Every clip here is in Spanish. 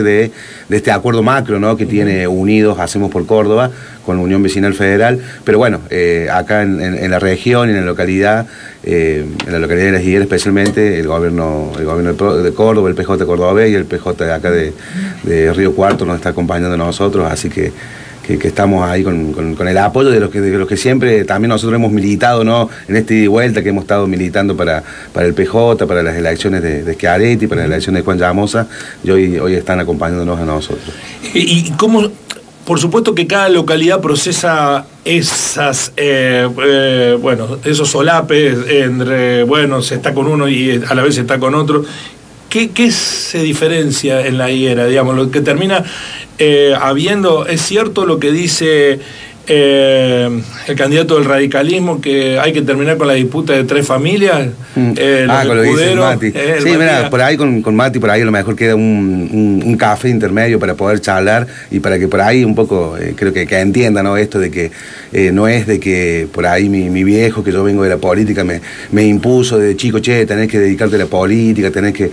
de, este acuerdo macro ¿no? que tiene Unidos, Hacemos por Córdoba, con la Unión Vecinal Federal, pero bueno, eh, acá en, la región y en la localidad, eh, en la localidad de Las Higueras especialmente, el gobierno, el gobierno de Córdoba, el PJ de Córdoba y el PJ de acá de, de Río Cuarto nos está acompañando a nosotros, así que que, estamos ahí con, el apoyo de los que, de los que siempre también nosotros hemos militado ¿no? en esta ida y vuelta que hemos estado militando para, para el PJ, para las elecciones de, de Schiaretti, para las elecciones de Juan Llamosa, y hoy, hoy están acompañándonos a nosotros. ¿Y cómo, por supuesto que cada localidad procesa esas, eh, eh, bueno, esos solapes entre, bueno, se está con uno y a la vez se está con otro. ¿Qué, ¿Qué, se diferencia en la higuera? Digamos, lo que termina eh, habiendo, es cierto lo que dice eh, el candidato del radicalismo que hay que terminar con la disputa de tres familias. Mm. Eh, ah, con lo que dice Mati. Eh, sí, mira, por ahí con, con, Mati, por ahí a lo mejor queda un, un, café intermedio para poder charlar y para que por ahí un poco, creo que, que entienda ¿no? esto de que no es de que por ahí mi, mi, viejo, que yo vengo de la política, me, me impuso de chico, che, tenés que dedicarte a la política, tenés que,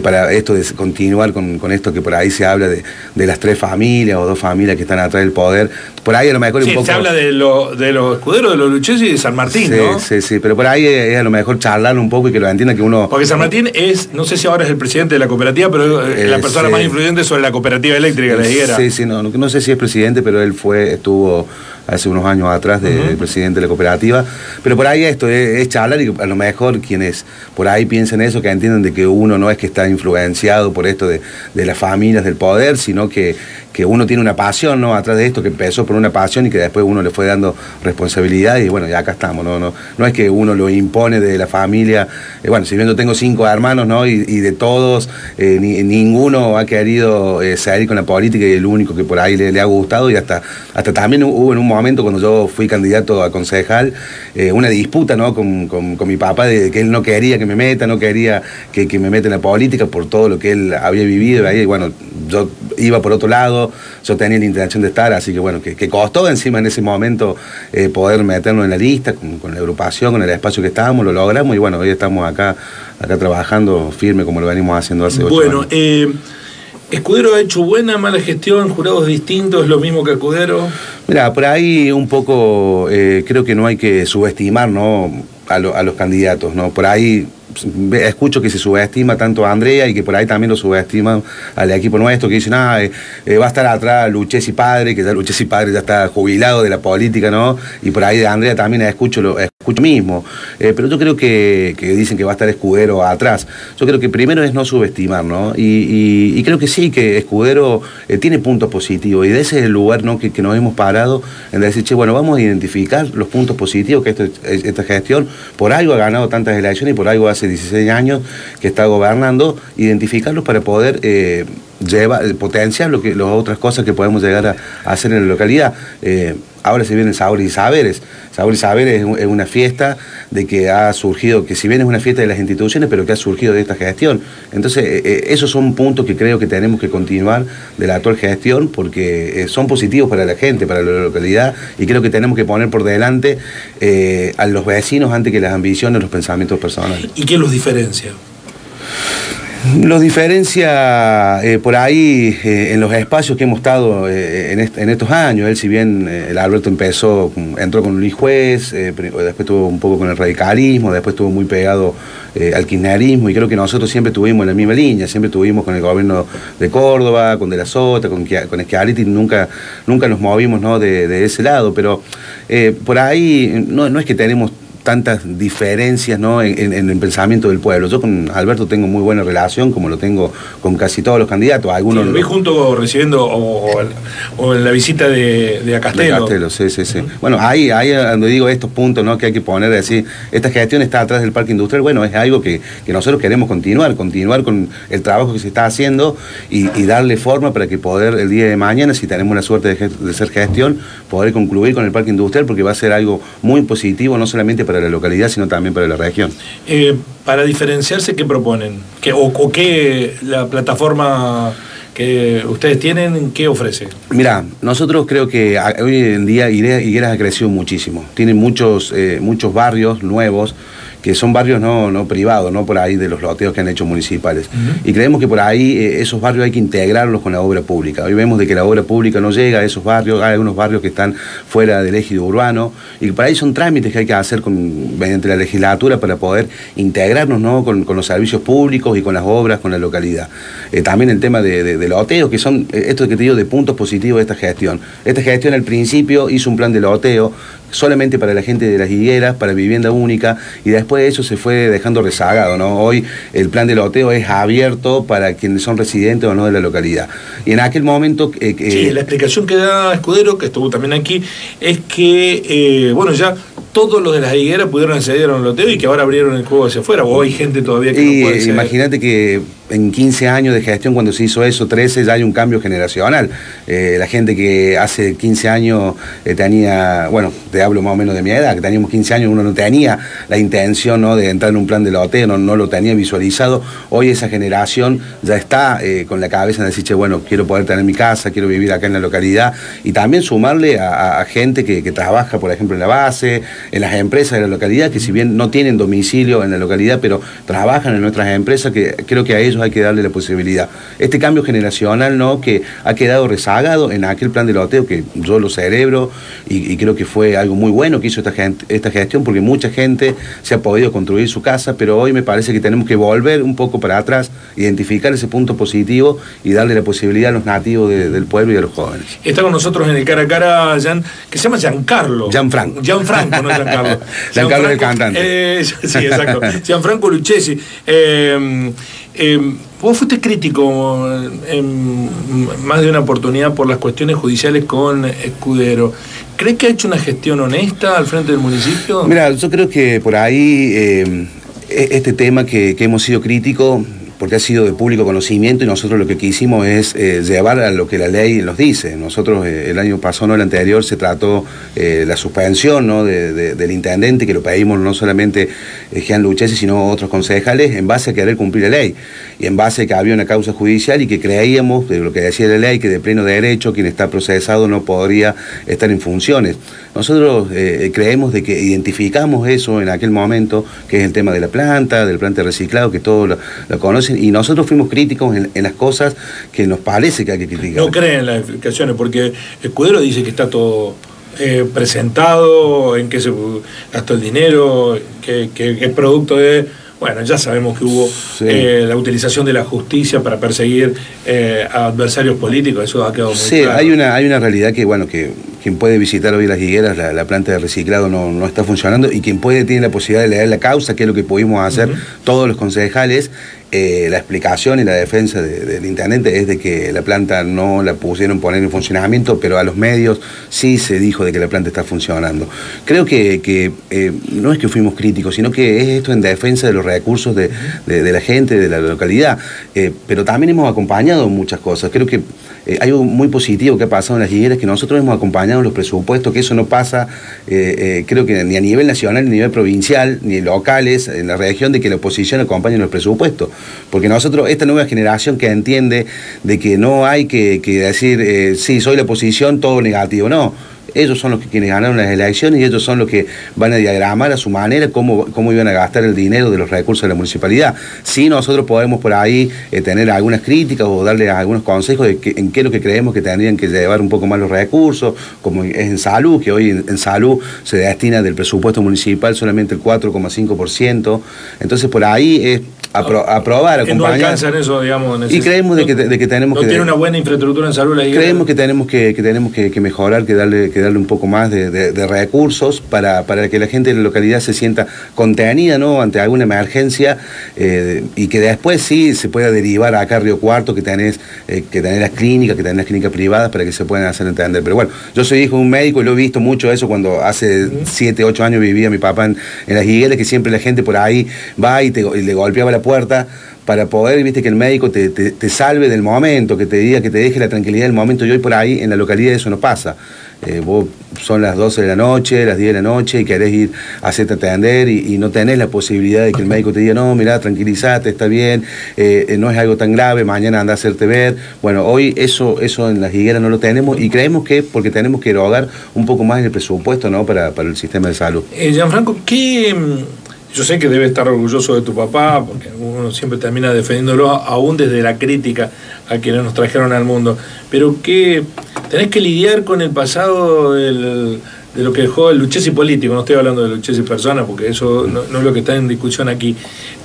para esto de continuar con, con, esto que por ahí se habla de, de, las tres familias o dos familias que están atrás del poder, por ahí a lo mejor se habla de, lo, de los escuderos, de los luches y de San Martín, ¿no? Sí, sí, pero por ahí es, a lo mejor charlar un poco y que lo entienda que uno... Porque San Martín es, no sé si ahora es el presidente de la cooperativa, pero es la persona más influyente sobre la cooperativa eléctrica la higuera. Sí, sí, no, no sé si es presidente, pero él fue, estuvo hace unos años atrás del presidente de la cooperativa. Pero por ahí esto es, charlar y a lo mejor quienes por ahí piensen eso, que entiendan de que uno no es que está influenciado por esto de, de las familias del poder, sino que que uno tiene una pasión, ¿no? Atrás de esto, que empezó por una pasión y que después uno le fue dando responsabilidad y bueno, ya acá estamos, ¿no? No, no es que uno lo impone de la familia, eh, bueno, si bien yo tengo cinco hermanos, ¿no? Y, de todos, eh, ninguno ha querido eh, salir con la política y el único que por ahí le, ha gustado y hasta, hasta también hubo en un momento cuando yo fui candidato a concejal, una disputa, ¿no? Con, mi papá de que él no quería que me meta, no quería que, me meta en la política por todo lo que él había vivido ahí, y bueno, yo iba por otro lado, yo tenía la intención de estar, así que bueno, que, costó encima en ese momento eh, poder meternos en la lista, con, la agrupación, con el espacio que estábamos, lo logramos y bueno, hoy estamos acá, acá trabajando firme como lo venimos haciendo hace ocho bueno, Eh... ¿Escudero ha hecho buena, mala gestión? ¿Jurados distintos? ¿Lo mismo que Escudero? Mira, por ahí un poco eh, creo que no hay que subestimar ¿no? a, los candidatos. ¿no? Por ahí escucho que se subestima tanto a Andrea y que por ahí también lo subestima al equipo nuestro, que dicen, ah, eh, eh, va a estar atrás Luchesi Padre, que ya Luchesi Padre ya está jubilado de la política, ¿no? Y por ahí de Andrea también escucho lo escucho mismo. Eh, pero yo creo que, dicen que va a estar Escudero atrás. Yo creo que primero es no subestimar, ¿no? Y, creo que sí, que Escudero tiene puntos positivos y de ese es el lugar ¿no? que, nos hemos parado en decir, che, bueno, vamos a identificar los puntos positivos que esta gestión por algo ha ganado tantas elecciones y por algo hace 16 años que está gobernando, identificarlos para poder eh, llevar, potenciar lo que, las otras cosas que podemos llegar a, hacer en la localidad. Eh, ahora se vienen Sabor y Saberes. Sabor y Saberes es, una fiesta de que ha surgido, que si bien es una fiesta de las instituciones, pero que ha surgido de esta gestión. Entonces, eh, esos son puntos que creo que tenemos que continuar de la actual gestión porque son positivos para la gente, para la localidad, y creo que tenemos que poner por delante a los vecinos antes que las ambiciones, los pensamientos personales. ¿Y qué los diferencia? Los diferencia eh, por ahí eh, en los espacios que hemos estado eh, en, estos años. Él, si bien el Alberto empezó, entró con Luis Juez, después estuvo un poco con el radicalismo, después estuvo muy pegado al kirchnerismo y creo que nosotros siempre estuvimos en la misma línea, siempre estuvimos con el gobierno de Córdoba, con De la Sota, con, con nunca, nunca nos movimos ¿no? de, ese lado, pero por ahí no, no es que tenemos tantas diferencias ¿no? en, el pensamiento del pueblo. Yo con Alberto tengo muy buena relación, como lo tengo con casi todos los candidatos. Algunos sí, junto recibiendo o, en la visita de, de Acastelo. De Castelo, sí, sí, sí. Bueno, ahí, ahí donde digo estos puntos ¿no? que hay que poner, decir, esta gestión está atrás del parque industrial, bueno, es algo que, nosotros queremos continuar, continuar con el trabajo que se está haciendo y, darle forma para que poder el día de mañana, si tenemos la suerte de, de ser gestión, poder concluir con el parque industrial, porque va a ser algo muy positivo, no solamente para la localidad, sino también para la región. Eh, para diferenciarse, ¿qué proponen? ¿Qué, o, qué la plataforma que ustedes tienen, qué ofrece? Mira, nosotros creo que hoy en día Higueras ha crecido muchísimo. Tiene muchos, eh, muchos barrios nuevos que son barrios no, no privados, no por ahí de los loteos que han hecho municipales. Y creemos que por ahí eh, esos barrios hay que integrarlos con la obra pública. Hoy vemos de que la obra pública no llega a esos barrios, hay algunos barrios que están fuera del ejido urbano, y por ahí son trámites que hay que hacer con, mediante la legislatura para poder integrarnos ¿no? con, los servicios públicos y con las obras, con la localidad. Eh, también el tema de, de, loteos, que son, eh, esto que te digo, de puntos positivos de esta gestión. Esta gestión al principio hizo un plan de loteo solamente para la gente de las higueras, para vivienda única, y después eso se fue dejando rezagado, ¿no? Hoy el plan de loteo es abierto para quienes son residentes o no de la localidad. Y en aquel momento... Eh, sí, la explicación que da Escudero, que estuvo también aquí, es que, eh, bueno, ya todos los de las higueras pudieron acceder a un loteo y que ahora abrieron el juego hacia afuera, o hay gente todavía que no puede Imagínate que en 15 años de gestión, cuando se hizo eso, 13, ya hay un cambio generacional. Eh, la gente que hace 15 años eh, tenía, bueno, te hablo más o menos de mi edad, que teníamos 15 años, uno no tenía la intención ¿no? de entrar en un plan de loteo, no, no lo tenía visualizado. Hoy esa generación ya está eh, con la cabeza de decir, che, bueno, quiero poder tener mi casa, quiero vivir acá en la localidad, y también sumarle a, gente que, que, trabaja, por ejemplo, en la base, en las empresas de la localidad, que si bien no tienen domicilio en la localidad, pero trabajan en nuestras empresas, que creo que a ellos hay que darle la posibilidad. Este cambio generacional, ¿no? Que ha quedado rezagado en aquel plan de loteo que yo lo celebro y, creo que fue algo muy bueno que hizo esta, gente, esta gestión porque mucha gente se ha podido construir su casa, pero hoy me parece que tenemos que volver un poco para atrás, identificar ese punto positivo y darle la posibilidad a los nativos del pueblo y a los jóvenes. Está con nosotros en el cara a cara, Jan, que se llama Giancarlo. Gianfranco. Gianfranco, no Giancarlo. Giancarlo es el cantante. Eh, sí, exacto. Gianfranco Lucchesi. Eh, eh, vos fuiste crítico en más de una oportunidad por las cuestiones judiciales con Escudero. ¿Crees que ha hecho una gestión honesta al frente del municipio? Mira, yo creo que por ahí e-, este tema que, que hemos sido críticos porque ha sido de público conocimiento y nosotros lo que quisimos es eh, llevar a lo que la ley nos dice. Nosotros eh, el año pasado, no el anterior, se trató eh, la suspensión ¿no? del intendente, que lo pedimos no solamente Jean Luchesi, sino otros concejales, en base a querer cumplir la ley y en base a que había una causa judicial y que creíamos, de lo que decía la ley, que de pleno derecho quien está procesado no podría estar en funciones. Nosotros creemos de que identificamos eso en aquel momento, que es el tema de la planta, del planta de reciclado, que todos lo conocen y nosotros fuimos críticos en, las cosas que nos parece que hay que criticar. No creen en las explicaciones, porque Escudero dice que está todo eh, presentado, en qué se gastó el dinero, que, que es producto de bueno, ya sabemos que hubo eh, la utilización de la justicia para perseguir eh, a adversarios políticos, eso ha quedado muy sí, claro. Sí, hay una, hay una realidad que, bueno, que quien puede visitar hoy las higueras, la, planta de reciclado no, no, está funcionando y quien puede tiene la posibilidad de leer la causa, que es lo que pudimos hacer todos los concejales, eh, la explicación y la defensa del intendente es de que la planta no la pusieron poner en funcionamiento, pero a los medios sí se dijo de que la planta está funcionando. Creo que, eh, no es que fuimos críticos, sino que es esto en defensa de los recursos de, la gente, de la localidad, eh, pero también hemos acompañado muchas cosas. Creo que hay algo muy positivo que ha pasado en las higueras, que nosotros hemos acompañado los presupuestos, que eso no pasa, creo que ni a nivel nacional, ni a nivel provincial, ni locales, en la región, de que la oposición acompañe los presupuestos. Porque nosotros, esta nueva generación que entiende de que no hay que, decir, eh, sí, soy la oposición, todo negativo, no. Ellos son los que quienes ganaron las elecciones y ellos son los que van a diagramar a su manera cómo, cómo iban a gastar el dinero de los recursos de la municipalidad. Sí, nosotros podemos por ahí eh, tener algunas críticas o darle algunos consejos de en qué es lo que creemos que tendrían que llevar un poco más los recursos, como es en salud, que hoy en salud se destina del presupuesto municipal solamente el 4,5%. Entonces por ahí es aprobar, que acompañar. No alcanzan eso, digamos. Y creemos de, que, de que tenemos no que... tiene una buena infraestructura en salud Creemos que tenemos que, que tenemos que, mejorar, que darle, que darle un poco más de, recursos para, para, que la gente de la localidad se sienta contenida ¿no? ante alguna emergencia eh, y que después sí se pueda derivar acá a Río Cuarto, que tenés, eh, que tenés las clínicas, que tenés las clínicas privadas para que se puedan hacer entender. Pero bueno, yo soy hijo de un médico y lo he visto mucho eso cuando hace 7, 8 años vivía mi papá en, las higueras, que siempre la gente por ahí va y, te, y le golpeaba la puerta para poder, viste, que el médico te, salve del momento, que te diga, que te deje la tranquilidad del momento. Y hoy por ahí en la localidad eso no pasa. Eh, vos son las 12 de la noche, las 10 de la noche y querés ir a hacerte atender y, no tenés la posibilidad de que el médico te diga, no, mira, tranquilízate, está bien, eh, no es algo tan grave, mañana anda a hacerte ver. Bueno, hoy eso, eso en las higueras no lo tenemos y creemos que porque tenemos que erogar un poco más el presupuesto ¿no? para, para el sistema de salud. Eh, Gianfranco, ¿qué yo sé que debe estar orgulloso de tu papá, porque uno siempre termina defendiéndolo, aún desde la crítica a quienes nos trajeron al mundo. Pero que tenés que lidiar con el pasado de lo que dejó el Luchesi político, no estoy hablando de Luchesi persona, porque eso no, es lo que está en discusión aquí,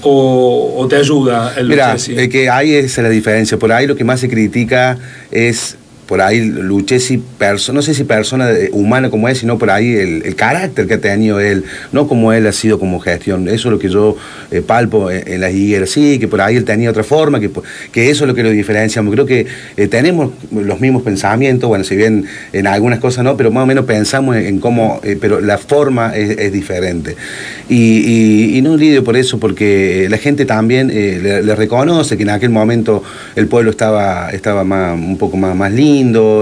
o, te ayuda el Mira, es que ahí es la diferencia, por ahí lo que más se critica es por ahí Luchesi, no sé si persona humana como es, sino por ahí el, carácter que ha tenido él, no como él ha sido como gestión. Eso es lo que yo eh, palpo en, las higueras, sí, que por ahí él tenía otra forma, que, que eso es lo que lo diferenciamos. Creo que eh, tenemos los mismos pensamientos, bueno, si bien en algunas cosas no, pero más o menos pensamos en, cómo, eh, pero la forma es, diferente. Y, no lidio por eso, porque la gente también le, reconoce que en aquel momento el pueblo estaba, estaba más, un poco más, más lindo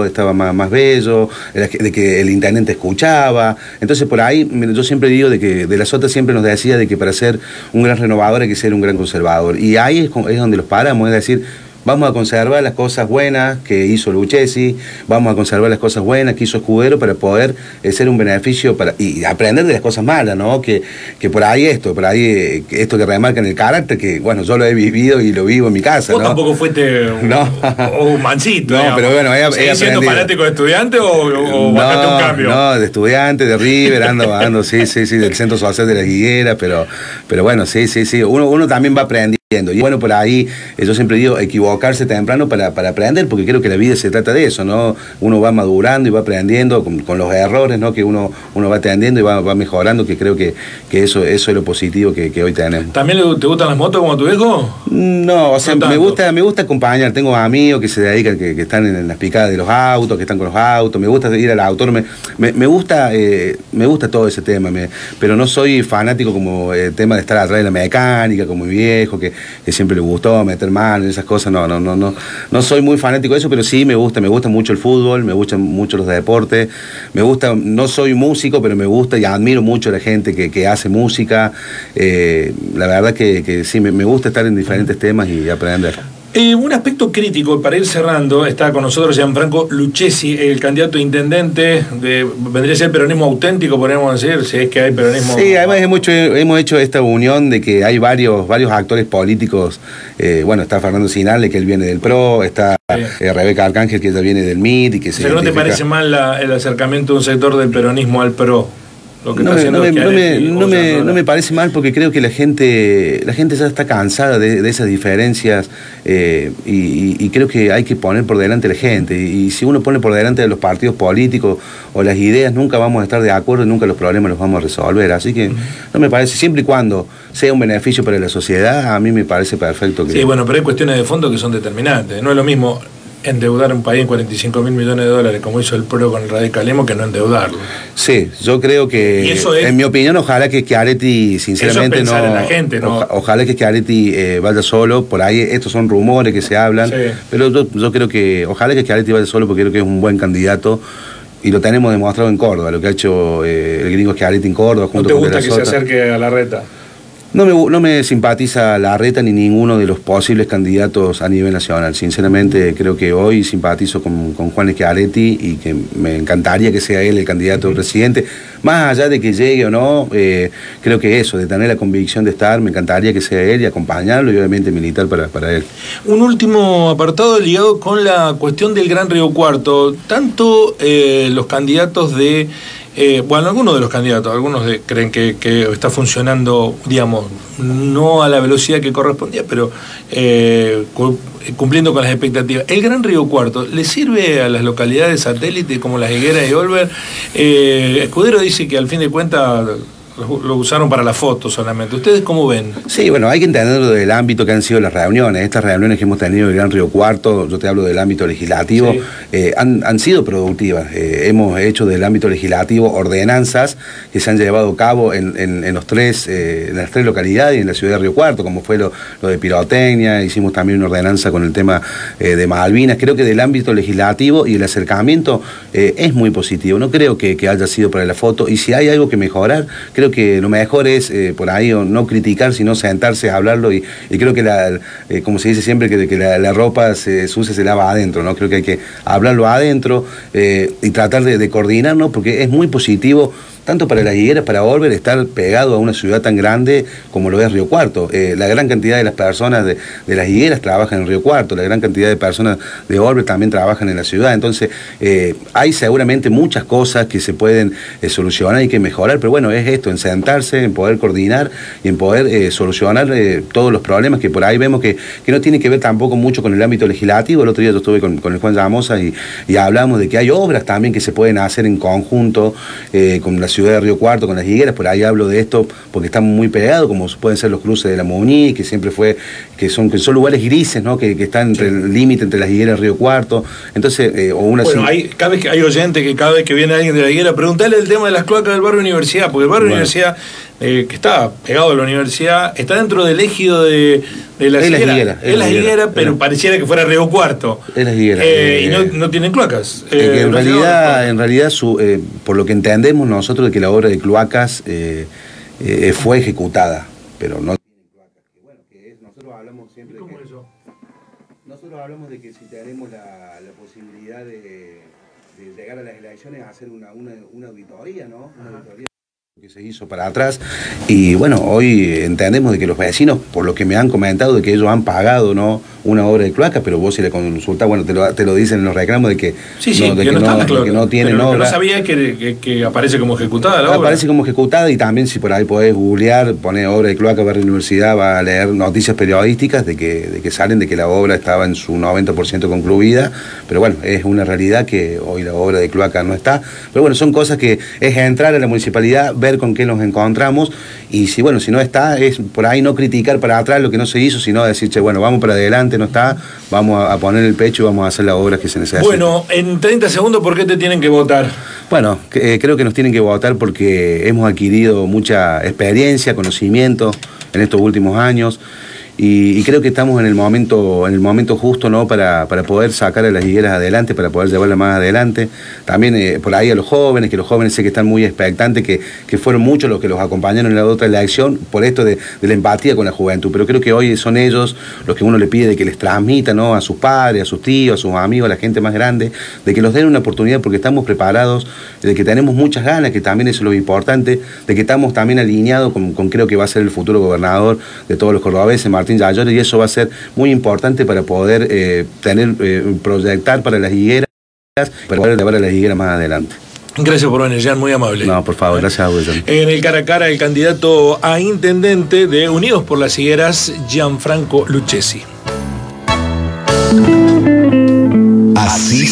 estaba más, bello, de que el intendente escuchaba. Entonces por ahí yo siempre digo de que de la Sota siempre nos decía de que para ser un gran renovador hay que ser un gran conservador. Y ahí es, es donde los paramos, es decir, Vamos a conservar las cosas buenas que hizo Luchesi, vamos a conservar las cosas buenas que hizo Escudero para poder eh, ser un beneficio para, y aprender de las cosas malas, ¿no? Que, que por ahí esto, por ahí eh, esto que remarcan el carácter, que bueno, yo lo he vivido y lo vivo en mi casa. Vos tampoco fuiste un, no. un mancito. No, pero bueno, he, siendo fanático de estudiante o, o no, un cambio? No, de estudiante, de River, ando, ando, sí, sí, sí, del centro social de la Higuera, pero, pero bueno, sí, sí, sí. Uno, uno también va aprendiendo. Y bueno, por ahí eh, yo siempre digo equivocarse temprano para, para, aprender, porque creo que la vida se trata de eso, ¿no? Uno va madurando y va aprendiendo con, los errores, ¿no? Que uno, uno va atendiendo y va, va mejorando, que creo que, que, eso, eso es lo positivo que, hoy tenemos. ¿También te gustan las motos como tu hijo? No, o sea, me gusta, me gusta acompañar. Tengo amigos que se dedican, que, están en, las picadas de los autos, que están con los autos. Me gusta ir al autor, me, me, gusta, eh, me gusta todo ese tema, pero no soy fanático como el tema de estar atrás de la mecánica, como mi viejo, que que siempre le gustó meter en esas cosas. No, no, no, no. No soy muy fanático de eso, pero sí me gusta, me gusta mucho el fútbol, me gustan mucho los deportes, me gusta, no soy músico, pero me gusta y admiro mucho a la gente que, hace música. Eh, la verdad que, sí, me gusta estar en diferentes temas y aprender. Eh, un aspecto crítico, para ir cerrando, está con nosotros Gianfranco Lucchesi, el candidato a intendente, de, vendría a ser peronismo auténtico, podríamos decir, si es que hay peronismo... Sí, además hemos hecho, hemos hecho esta unión de que hay varios, varios actores políticos, eh, bueno, está Fernando Sinale, que él viene del PRO, está eh, Rebeca Arcángel, que ella viene del MIT y que se... ¿No te parece mal el acercamiento de un sector del peronismo al PRO? No, me, parece mal porque creo que la gente, la gente ya está cansada de, esas diferencias eh, y, creo que hay que poner por delante a la gente. Y, si uno pone por delante a los partidos políticos o las ideas, nunca vamos a estar de acuerdo y nunca los problemas los vamos a resolver. Así que no me parece, siempre y cuando sea un beneficio para la sociedad, a mí me parece perfecto. Que... Sí, bueno, pero hay cuestiones de fondo que son determinantes. No es lo mismo endeudar un país en 45 mil millones de dólares, como hizo el PRO con el radicalismo, que no endeudarlo. Sí, yo creo que, en mi opinión, ojalá que Chiaretti, sinceramente, no, la gente, ¿no? ojalá que Chiaretti eh, vaya solo, por ahí estos son rumores que se hablan, pero yo, creo que, ojalá que Chiaretti vaya solo porque creo que es un buen candidato y lo tenemos demostrado en Córdoba, lo que ha hecho eh, el gringo Chiaretti en Córdoba. Junto ¿No te gusta que se acerque a la reta? No me, no me simpatiza la reta ni ninguno de los posibles candidatos a nivel nacional. Sinceramente, creo que hoy simpatizo con, con Juan Schiaretti y que me encantaría que sea él el candidato a presidente. Más allá de que llegue o no, eh, creo que eso, de tener la convicción de estar, me encantaría que sea él y acompañarlo y obviamente militar para, para él. Un último apartado ligado con la cuestión del Gran Río Cuarto. Tanto eh, los candidatos de eh, bueno, algunos de los candidatos, algunos creen que, está funcionando, digamos, no a la velocidad que correspondía, pero eh, cumpliendo con las expectativas. El Gran Río Cuarto, ¿le sirve a las localidades satélites como las Higueras y Olver? Eh, Escudero dice que al fin de cuentas lo usaron para la foto solamente. ¿Ustedes cómo ven? Sí, bueno, hay que entenderlo del ámbito que han sido las reuniones. Estas reuniones que hemos tenido en el Gran Río Cuarto, yo te hablo del ámbito legislativo, eh, han, sido productivas. Eh, hemos hecho del ámbito legislativo ordenanzas que se han llevado a cabo en, los tres, eh, en las tres localidades y en la ciudad de Río Cuarto, como fue lo, de pirotecnia, hicimos también una ordenanza con el tema de Malvinas. Creo que del ámbito legislativo y el acercamiento es muy positivo. No creo que, que haya sido para la foto y si hay algo que mejorar, creo que lo mejor es eh, por ahí no criticar, sino sentarse a hablarlo y, creo que, la, eh, como se dice siempre, que, que la, ropa se sucia se lava adentro, ¿no? Creo que hay que hablarlo adentro eh, y tratar de, de coordinarnos porque es muy positivo tanto para las higueras, para Orber, estar pegado a una ciudad tan grande como lo es Río Cuarto. Eh, la gran cantidad de las personas de, las higueras trabajan en Río Cuarto, la gran cantidad de personas de Orber también trabajan en la ciudad. Entonces, eh, hay seguramente muchas cosas que se pueden eh, solucionar y que mejorar, pero bueno, es esto, en sentarse, en poder coordinar y en poder solucionar todos los problemas que por ahí vemos que, no tiene que ver tampoco mucho con el ámbito legislativo. El otro día yo estuve con, el Juan Llamosa y, y hablamos de que hay obras también que se pueden hacer en conjunto con la ciudad de Río Cuarto, con las higueras, por ahí hablo de esto porque están muy pegados, como pueden ser los cruces de la Muní, que siempre fue, que son, que son lugares grises, ¿no? Que, están entre el límite entre las higueras y Río Cuarto. Entonces, eh, o una Bueno, hay, cada vez que hay oyentes que cada vez que viene alguien de la higuera, preguntarle el tema de las cloacas del barrio Universidad, porque el barrio Universidad, eh, que está pegado a la universidad, está dentro del ejido de, de las higueras. Es la higuera, pero pareciera que fuera Río Cuarto. Es las higueras. Eh, y no, no, tienen cloacas. en realidad, en realidad su, por lo que entendemos nosotros de que la obra de cloacas fue ejecutada, pero no nosotros hablamos siempre ¿Cómo eso? Nosotros hablamos de que si tenemos la, posibilidad de, llegar a las elecciones, hacer una, una, auditoría, ¿no? Una auditoría que se hizo para atrás. Y bueno, hoy entendemos de que los vecinos, por lo que me han comentado, de que ellos han pagado no una obra de cloaca, pero vos si le consultas, bueno, te lo, te lo dicen en los reclamos de que, sí, sí, no, de que, no, tienen obra. no sabía que, que, aparece como ejecutada la obra. Aparece como ejecutada y también si por ahí podés googlear, poner obra de cloaca barrio universidad, va a leer noticias periodísticas de que, de que salen de que la obra estaba en su 90% concluida, pero bueno, es una realidad que hoy la obra de cloaca no está, pero bueno, son cosas que es entrar a la municipalidad, ver con qué nos encontramos y si bueno, si no está, es por ahí no criticar para atrás lo que no se hizo, sino decir, che, bueno, vamos para adelante, no está, vamos a, poner el pecho y vamos a hacer las obras que se necesitan. Bueno, en 30 segundos, ¿por qué te tienen que votar? Bueno, eh, creo que nos tienen que votar porque hemos adquirido mucha experiencia, conocimiento en estos últimos años. Y, creo que estamos en el momento, en el momento justo ¿no? para, poder sacar a las higueras adelante, para poder llevarlas más adelante. También eh, por ahí a los jóvenes, que los jóvenes sé que están muy expectantes, que, que fueron muchos los que los acompañaron en la otra elección, por esto de, la empatía con la juventud. Pero creo que hoy son ellos los que uno le pide de que les transmita ¿no? a sus padres, a sus tíos, a sus amigos, a la gente más grande, de que los den una oportunidad porque estamos preparados, de que tenemos muchas ganas, que también eso es lo importante, de que estamos también alineados con, creo que va a ser el futuro gobernador de todos los cordobeses, Martín Yayores, y eso va a ser muy importante para poder eh, tener, eh, proyectar para las higueras, para poder llevar a las higueras más adelante. Gracias por venir, Jean, muy amable. No, por favor, gracias a vos. En el cara a cara, el candidato a intendente de Unidos por las Higueras, Gianfranco Lucchesi. Así